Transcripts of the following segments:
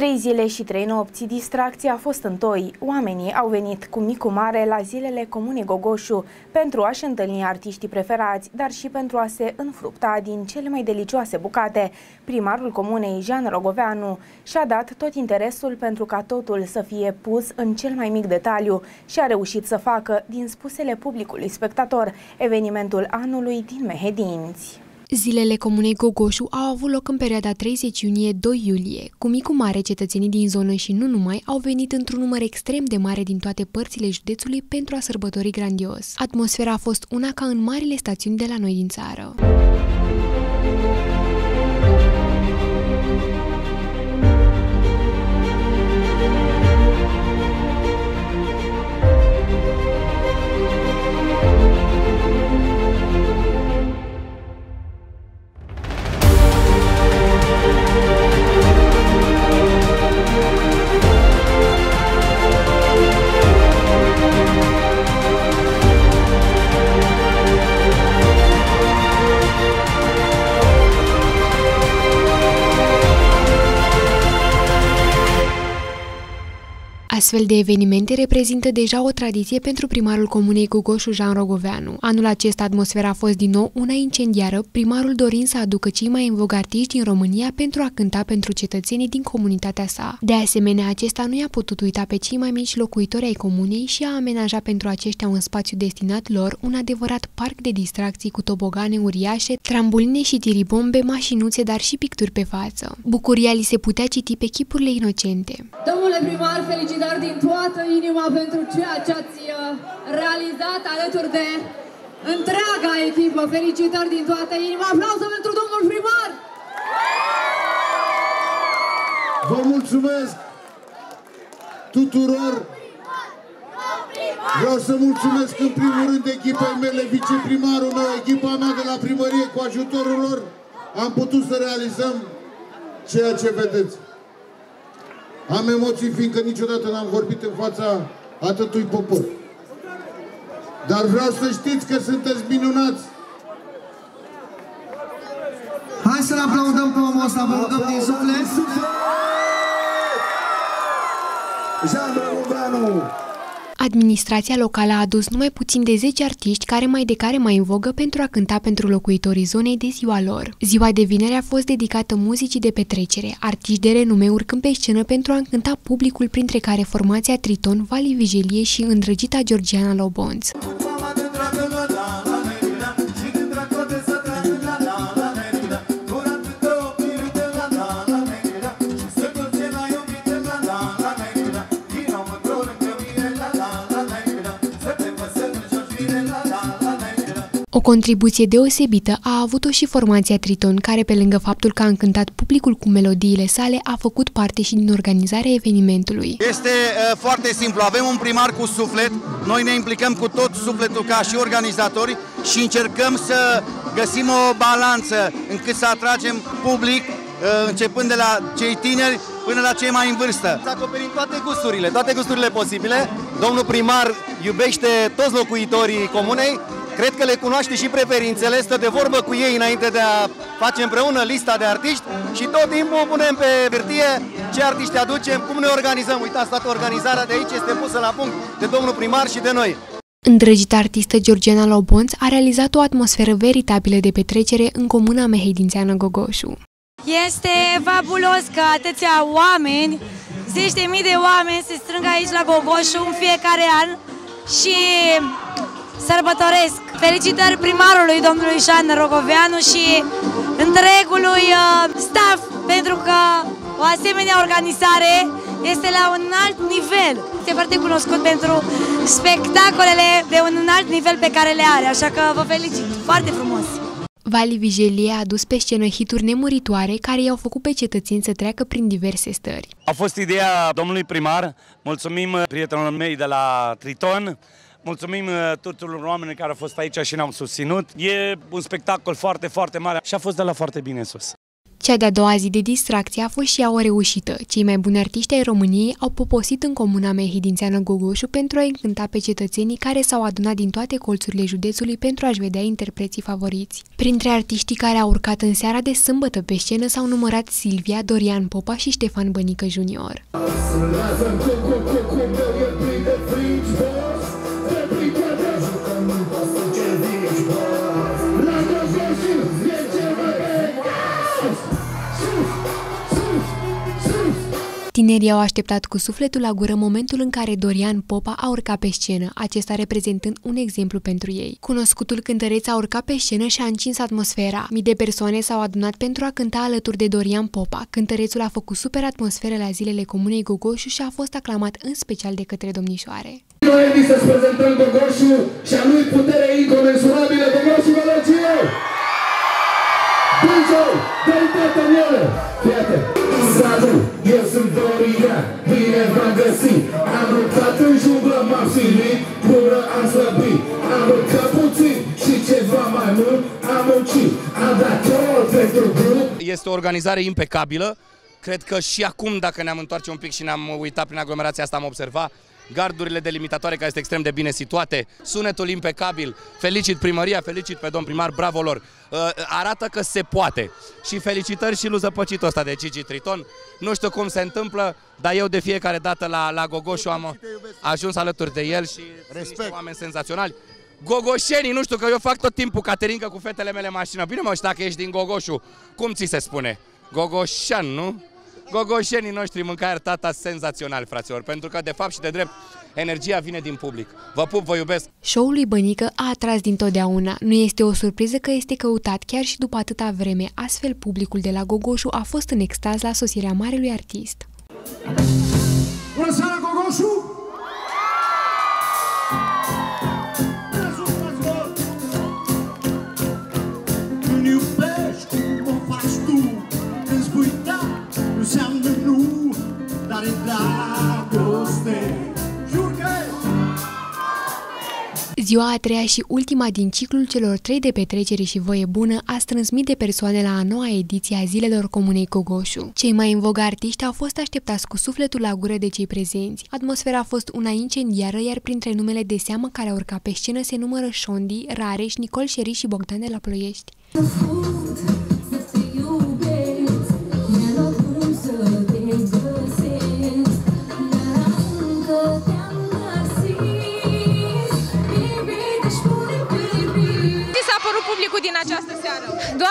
Trei zile și trei nopți, distracția a fost întoi. Oamenii au venit cu micu mare la zilele Comunei Gogoșu pentru a-și întâlni artiștii preferați, dar și pentru a se înfrupta din cele mai delicioase bucate. Primarul comunei, Jean Rogoveanu, și-a dat tot interesul pentru ca totul să fie pus în cel mai mic detaliu și a reușit să facă, din spusele publicului spectator, evenimentul anului din Mehedinți. Zilele Comunei Gogoșu au avut loc în perioada 30 iunie-2 iulie. Cu micul mare, cetățenii din zonă și nu numai au venit într-un număr extrem de mare din toate părțile județului pentru a sărbători grandios. Atmosfera a fost una ca în marile stațiuni de la noi din țară. Astfel de evenimente reprezintă deja o tradiție pentru primarul comunei Gogoșu Jean Rogoveanu. Anul acesta atmosfera a fost din nou una incendiară, primarul dorind să aducă cei mai în vogă artiști din România pentru a cânta pentru cetățenii din comunitatea sa. De asemenea, acesta nu i-a putut uita pe cei mai mici locuitori ai comunei și a amenajat pentru aceștia un spațiu destinat lor, un adevărat parc de distracții cu tobogane uriașe, trambuline și tiribombe, mașinuțe, dar și picturi pe față. Bucuria li se putea citi pe chipurile inocente. Domnule primar, felicitări felicitări din toată inima pentru ceea ce ați uh, realizat alături de întreaga echipă. Felicitări din toată inima. Aplauze pentru domnul primar! Vă mulțumesc tuturor! Vreau să mulțumesc în primul rând echipei mele, viceprimarul meu, echipa mea de la primărie, cu ajutorul lor am putut să realizăm ceea ce vedeți. Am emoții fiindcă niciodată n-am vorbit în fața atâtui popor. Dar vreau să știți că sunteți minunați. Hai să-l aplaudăm pe omul ăsta, aplaudăm din suflet. Jean Drăgoveanu! Administrația locală a adus numai puțin de 10 artiști care mai de care mai în vogă pentru a cânta pentru locuitorii zonei de ziua lor. Ziua de vinere a fost dedicată muzicii de petrecere, artiști de renume urcând pe scenă pentru a încânta publicul printre care formația Triton, Vali Vigelie și îndrăgita Georgiana Lobonț. O contribuție deosebită a avut-o și formația Triton, care pe lângă faptul că a încântat publicul cu melodiile sale, a făcut parte și din organizarea evenimentului. Este uh, foarte simplu, avem un primar cu suflet, noi ne implicăm cu tot sufletul ca și organizatori și încercăm să găsim o balanță încât să atragem public uh, începând de la cei tineri până la cei mai în vârstă. Să acoperim toate gusturile, toate gusturile posibile. Domnul primar iubește toți locuitorii comunei, Cred că le cunoaște și preferințele, stă de vorbă cu ei înainte de a face împreună lista de artiști și tot timpul punem pe hârtie ce artiști aducem, cum ne organizăm. Uitați, toată organizarea de aici este pusă la punct de domnul primar și de noi. Îndrăgită artistă Georgiana Lobonț a realizat o atmosferă veritabilă de petrecere în comuna mehedințeană Gogoșu. Este fabulos că atâția oameni, zeci de mii de oameni se strâng aici la Gogoșu în fiecare an și sărbătoresc. Felicitări primarului, domnului Șan Rogoveanu și întregului uh, staff, pentru că o asemenea organizare este la un alt nivel. Este foarte cunoscut pentru spectacolele de un alt nivel pe care le are, așa că vă felicit foarte frumos! Vali Vigelie a adus pe scenă hituri nemuritoare care i-au făcut pe cetățeni să treacă prin diverse stări. A fost ideea domnului primar, mulțumim prietenilor mei de la Triton, Mulțumim uh, tuturor oamenilor care au fost aici și ne-au susținut. E un spectacol foarte, foarte mare și a fost de la foarte bine sus. Cea de-a doua zi de distracție a fost și ea o reușită. Cei mai buni artiști ai României au poposit în comuna mehidințeană Gogoșu pentru a încânta pe cetățenii care s-au adunat din toate colțurile județului pentru a-și vedea interpreții favoriți. Printre artiștii care au urcat în seara de sâmbătă pe scenă s-au numărat Silvia, Dorian Popa și Ștefan Bănică Junior. Tinerii au așteptat cu sufletul la gură momentul în care Dorian Popa a urcat pe scenă, acesta reprezentând un exemplu pentru ei. Cunoscutul cântăreț a urcat pe scenă și a încins atmosfera. Mii de persoane s-au adunat pentru a cânta alături de Dorian Popa. Cântărețul a făcut super atmosferă la zilele Comunei Gogoșu și a fost aclamat în special de către domnișoare. Noi să-ți prezentăm Gogoșu și a lui putere incomensurabilă Gogoșu Valogie! DJ, dă-i tătă Este o organizare impecabilă Cred că și acum, dacă ne-am întoarce un pic și ne-am uitat prin aglomerația asta, am observat gardurile delimitatoare care este extrem de bine situate, sunetul impecabil, felicit primăria, felicit pe domn primar, bravo lor. Uh, arată că se poate. Și felicitări și lui zăpăcitul ăsta de Gigi Triton. Nu știu cum se întâmplă, dar eu de fiecare dată la, la Gogoșu am ajuns alături de el și Respect. oameni senzaționali. Gogoșenii, nu știu, că eu fac tot timpul caterincă cu fetele mele mașină. Bine mă, și dacă ești din Gogoșu, cum ți se spune? Gogoșan, nu? gogoșenii noștri mâncare tata senzațional, fraților, pentru că de fapt și de drept energia vine din public. Vă pup, vă iubesc! Show-ul lui Bănică a atras dintotdeauna. Nu este o surpriză că este căutat chiar și după atâta vreme. Astfel, publicul de la Gogoșu a fost în extaz la sosirea marelui artist. Bună seara, Gogoșu! Ziua a treia și ultima din ciclul celor trei de petreceri și voie bună a strâns mii de persoane la a noua ediție a Zilelor Comunei Cogoșu. Cei mai în vogă artiști au fost așteptați cu sufletul la gură de cei prezenți. Atmosfera a fost una incendiară, iar printre numele de seamă care au urcat pe scenă se numără Șondi, Rareș, Nicol Șeri și Bogdan de la Ploiești. Publicul din această seară?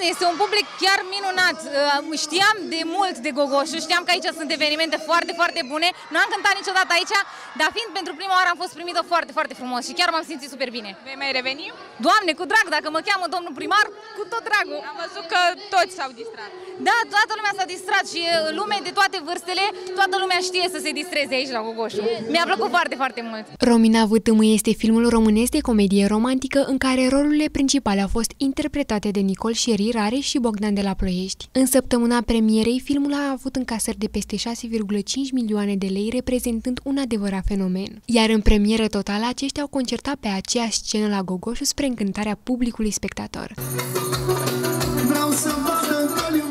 Doamne, este un public chiar minunat. Uh, știam de mult de Gogoșu, știam că aici sunt evenimente foarte, foarte bune. Nu am cântat niciodată aici, dar fiind pentru prima oară am fost primită foarte, foarte frumos și chiar m-am simțit super bine. Vei mai reveni? Doamne, cu drag, dacă mă cheamă domnul primar, cu tot dragul. Am văzut că toți s-au distrat. Da, toată lumea s-a distrat și uh, lume de toate vârstele, toată lumea știe să se distreze aici la Gogoșu. Mi-a plăcut foarte, foarte mult. Romina Vâtâmă este filmul românesc de comedie romantică în care rolurile principale au fost interpretate de Nicol Șeri, Rare și Bogdan de la Ploiești. În săptămâna premierei, filmul a avut încasări de peste 6,5 milioane de lei, reprezentând un adevărat fenomen. Iar în premieră totală, aceștia au concertat pe aceeași scenă la Gogoșu spre încântarea publicului spectator. Vreau să Până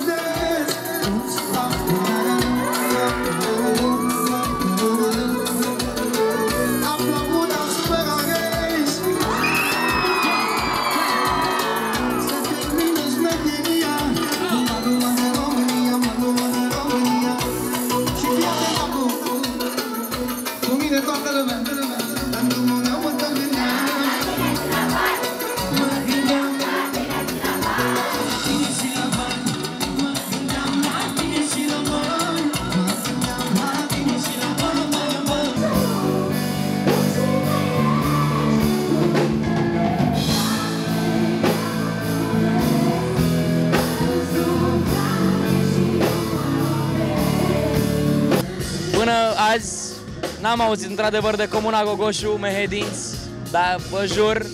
azi n-am auzit într-adevăr de Comuna Gogoșu, Mehedinți, dar vă jur,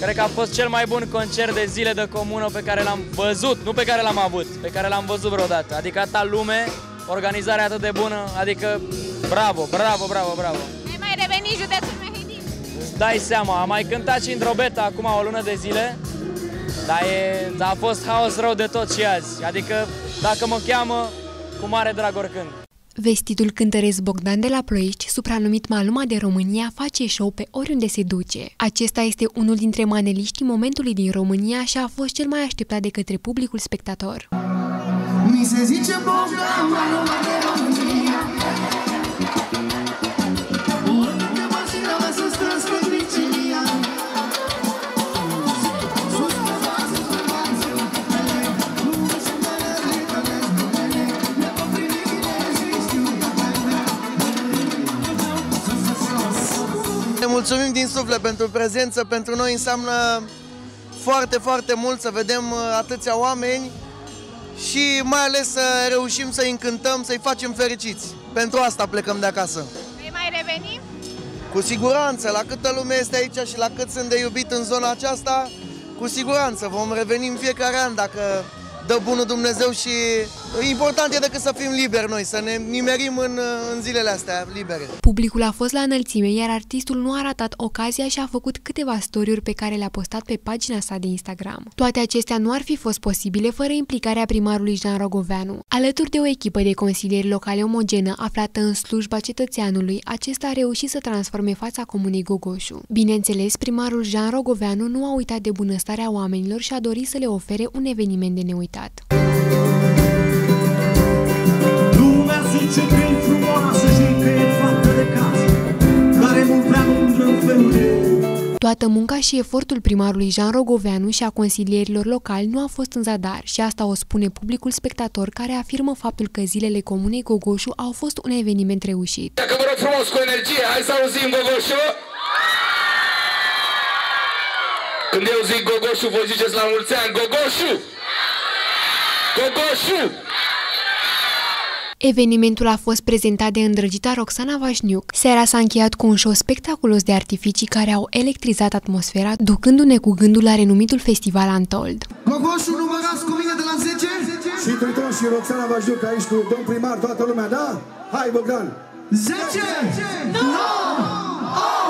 cred că a fost cel mai bun concert de zile de comună pe care l-am văzut, nu pe care l-am avut, pe care l-am văzut vreodată. Adică atâta lume, organizarea atât de bună, adică bravo, bravo, bravo, bravo. Ai mai revenit județul Mehedinți? Îți dai seama, am mai cântat și în Drobeta acum o lună de zile, dar e, a fost haos rău de tot și azi. Adică Dacă mă cheamă, cu mare drag oricând. Vestitul cântăresc Bogdan de la Ploiești, supranumit Maluma de România, face show pe oriunde se duce. Acesta este unul dintre maneliștii momentului din România și a fost cel mai așteptat de către publicul spectator. Mi se zice Bogdan, Maluma de suflet pentru prezență, pentru noi înseamnă foarte, foarte mult să vedem uh, atâția oameni și mai ales să reușim să-i încântăm, să-i facem fericiți. Pentru asta plecăm de acasă. Vei mai reveni? Cu siguranță, la câtă lume este aici și la cât sunt de iubit în zona aceasta, cu siguranță vom reveni în fiecare an dacă dă bunul Dumnezeu și important e decât să fim liberi noi, să ne nimerim în, în zilele astea libere. Publicul a fost la înălțime, iar artistul nu a ratat ocazia și a făcut câteva storiuri pe care le-a postat pe pagina sa de Instagram. Toate acestea nu ar fi fost posibile fără implicarea primarului Jean Rogoveanu. Alături de o echipă de consilieri locale omogenă aflată în slujba cetățeanului, acesta a reușit să transforme fața comunei Gogoșu. Bineînțeles, primarul Jean Rogoveanu nu a uitat de bunăstarea oamenilor și a dorit să le ofere un eveniment de neuitat uitat. Toată munca și efortul primarului Jean Rogoveanu și a consilierilor locali nu a fost în zadar și asta o spune publicul spectator care afirmă faptul că zilele comunei Gogoșu au fost un eveniment reușit. Dacă vă rog frumos cu energie, hai să auzim Gogoșu! Când eu zic Gogoșu, voi ziceți la mulți ani, Gogoșu! Gogoșu! Evenimentul a fost prezentat de îndrăgita Roxana Vașniuc. Seara s-a încheiat cu un show spectaculos de artificii care au electrizat atmosfera, ducându-ne cu gândul la renumitul festival Antold. Gogoșu, numărați cu mine de la 10? Și Triton și Roxana Vașniuc aici cu domn primar, toată lumea, da? Hai, Bogdan! 10, 9, 8,